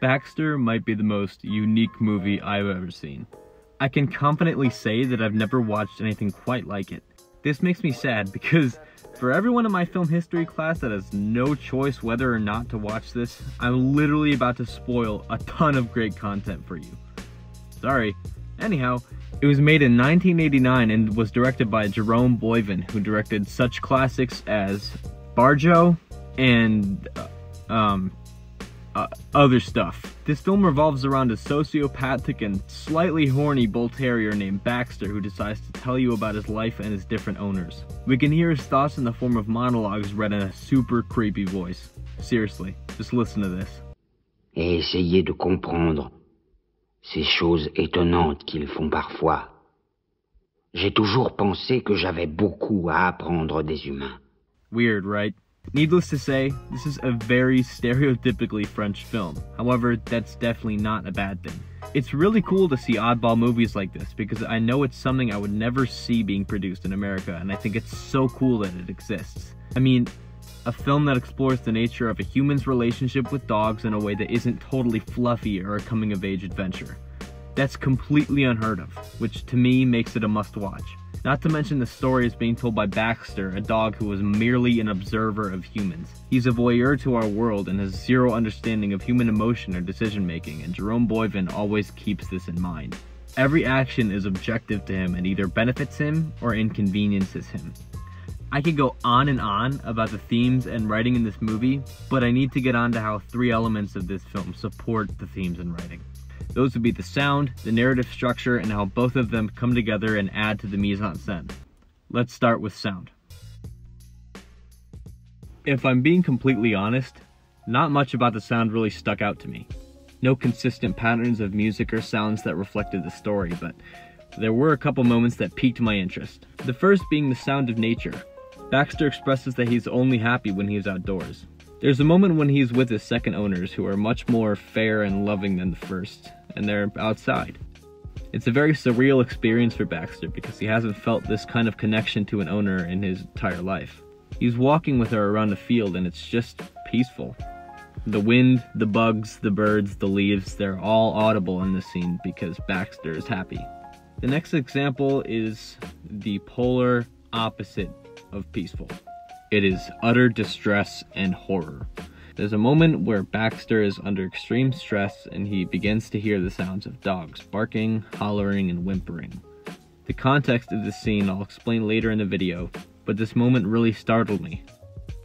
Baxter might be the most unique movie I've ever seen. I can confidently say that I've never watched anything quite like it. This makes me sad because for everyone in my film history class that has no choice whether or not to watch this, I'm literally about to spoil a ton of great content for you. Sorry. Anyhow, it was made in 1989 and was directed by Jerome Boivin, who directed such classics as Barjo and uh, um, uh, other stuff. This film revolves around a sociopathic and slightly horny bull terrier named Baxter who decides to tell you about his life and his different owners. We can hear his thoughts in the form of monologues read in a super creepy voice. Seriously, just listen to this. Et essayez de comprendre ces choses étonnantes qu'ils font parfois. J'ai toujours pensé que j'avais beaucoup à apprendre des humains. Weird, right? Needless to say, this is a very stereotypically French film. However, that's definitely not a bad thing. It's really cool to see oddball movies like this because I know it's something I would never see being produced in America and I think it's so cool that it exists. I mean, a film that explores the nature of a human's relationship with dogs in a way that isn't totally fluffy or a coming of age adventure. That's completely unheard of, which to me makes it a must watch. Not to mention the story is being told by Baxter, a dog who was merely an observer of humans. He's a voyeur to our world and has zero understanding of human emotion or decision making, and Jerome Boivin always keeps this in mind. Every action is objective to him and either benefits him or inconveniences him. I could go on and on about the themes and writing in this movie, but I need to get on to how three elements of this film support the themes and writing. Those would be the sound, the narrative structure, and how both of them come together and add to the mise-en-scène. Let's start with sound. If I'm being completely honest, not much about the sound really stuck out to me. No consistent patterns of music or sounds that reflected the story, but there were a couple moments that piqued my interest. The first being the sound of nature. Baxter expresses that he's only happy when he's outdoors. There's a moment when he's with his second owners who are much more fair and loving than the first, and they're outside. It's a very surreal experience for Baxter because he hasn't felt this kind of connection to an owner in his entire life. He's walking with her around the field and it's just peaceful. The wind, the bugs, the birds, the leaves, they're all audible in this scene because Baxter is happy. The next example is the polar opposite of peaceful. It is utter distress and horror. There's a moment where Baxter is under extreme stress and he begins to hear the sounds of dogs barking, hollering, and whimpering. The context of this scene I'll explain later in the video, but this moment really startled me.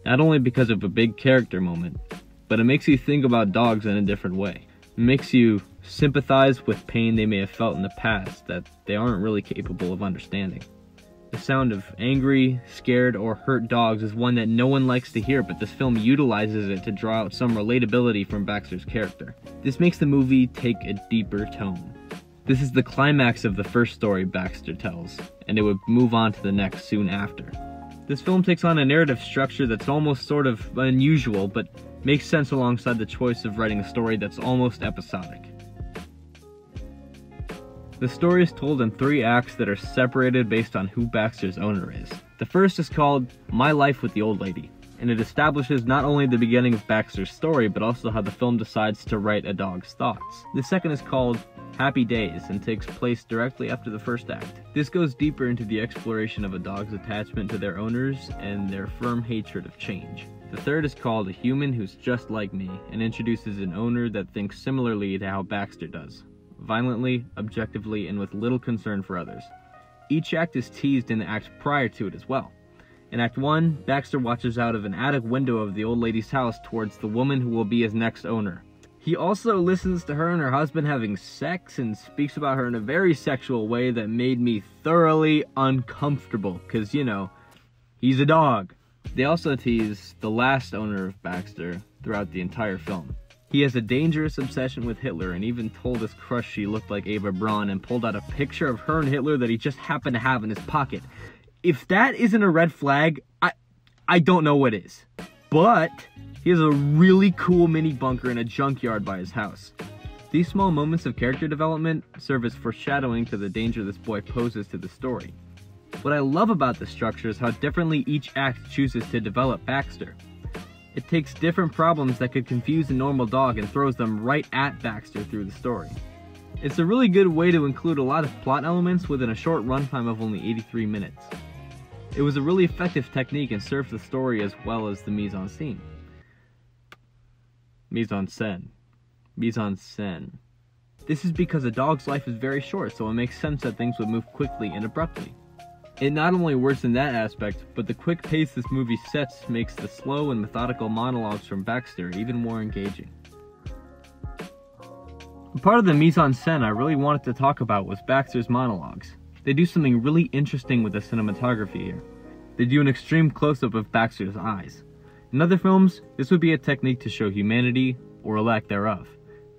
Not only because of a big character moment, but it makes you think about dogs in a different way. It makes you sympathize with pain they may have felt in the past that they aren't really capable of understanding. Sound of angry, scared, or hurt dogs is one that no one likes to hear, but this film utilizes it to draw out some relatability from Baxter's character. This makes the movie take a deeper tone. This is the climax of the first story Baxter tells, and it would move on to the next soon after. This film takes on a narrative structure that's almost sort of unusual, but makes sense alongside the choice of writing a story that's almost episodic. The story is told in three acts that are separated based on who Baxter's owner is. The first is called My Life with the Old Lady, and it establishes not only the beginning of Baxter's story, but also how the film decides to write a dog's thoughts. The second is called Happy Days and takes place directly after the first act. This goes deeper into the exploration of a dog's attachment to their owners and their firm hatred of change. The third is called A Human Who's Just Like Me and introduces an owner that thinks similarly to how Baxter does violently, objectively, and with little concern for others. Each act is teased in the act prior to it as well. In Act 1, Baxter watches out of an attic window of the old lady's house towards the woman who will be his next owner. He also listens to her and her husband having sex and speaks about her in a very sexual way that made me thoroughly uncomfortable, because, you know, he's a dog. They also tease the last owner of Baxter throughout the entire film. He has a dangerous obsession with Hitler and even told his crush she looked like Eva Braun and pulled out a picture of her and Hitler that he just happened to have in his pocket. If that isn't a red flag, I I don't know what is. But he has a really cool mini bunker in a junkyard by his house. These small moments of character development serve as foreshadowing to the danger this boy poses to the story. What I love about the structure is how differently each act chooses to develop Baxter. It takes different problems that could confuse a normal dog and throws them right at Baxter through the story. It's a really good way to include a lot of plot elements within a short runtime of only 83 minutes. It was a really effective technique and served the story as well as the mise en scene. Mise en scène. Mise en scène. This is because a dog's life is very short, so it makes sense that things would move quickly and abruptly. It not only works in that aspect, but the quick pace this movie sets makes the slow and methodical monologues from Baxter even more engaging. Part of the mise en scène I really wanted to talk about was Baxter's monologues. They do something really interesting with the cinematography here. They do an extreme close-up of Baxter's eyes. In other films, this would be a technique to show humanity, or a lack thereof.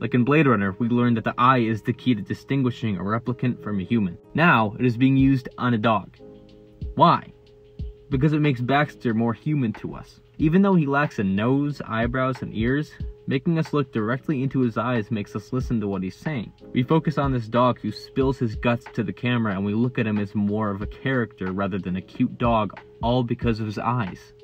Like in Blade Runner, we learned that the eye is the key to distinguishing a replicant from a human. Now, it is being used on a dog. Why? Because it makes Baxter more human to us. Even though he lacks a nose, eyebrows, and ears, making us look directly into his eyes makes us listen to what he's saying. We focus on this dog who spills his guts to the camera and we look at him as more of a character rather than a cute dog, all because of his eyes.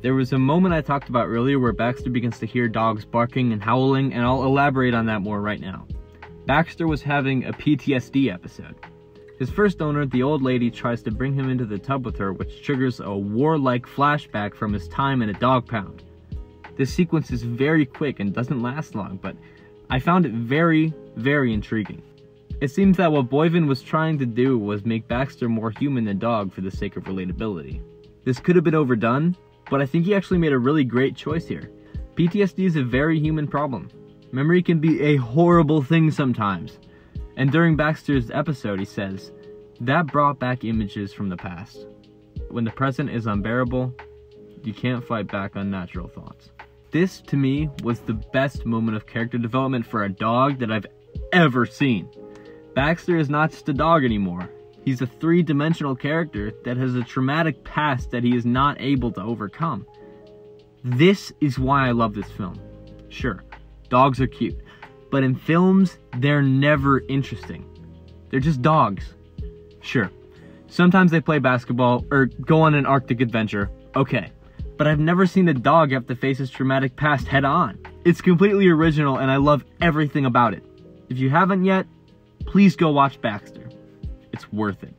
There was a moment I talked about earlier where Baxter begins to hear dogs barking and howling, and I'll elaborate on that more right now. Baxter was having a PTSD episode. His first owner, the old lady, tries to bring him into the tub with her, which triggers a warlike flashback from his time in a dog pound. This sequence is very quick and doesn't last long, but I found it very, very intriguing. It seems that what Boivin was trying to do was make Baxter more human than dog for the sake of relatability. This could have been overdone, but I think he actually made a really great choice here. PTSD is a very human problem. Memory can be a horrible thing sometimes. And during Baxter's episode, he says, That brought back images from the past. When the present is unbearable, you can't fight back unnatural thoughts. This, to me, was the best moment of character development for a dog that I've ever seen. Baxter is not just a dog anymore. He's a three dimensional character that has a traumatic past that he is not able to overcome. This is why I love this film. Sure, dogs are cute, but in films, they're never interesting. They're just dogs. Sure, sometimes they play basketball or go on an Arctic adventure, okay, but I've never seen a dog have to face his traumatic past head on. It's completely original and I love everything about it. If you haven't yet, please go watch Baxter. It's worth it.